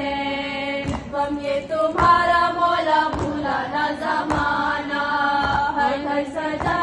हुसैन गम ये तो तुम्हारा मौला भूला ना जमाना। हर हर सजा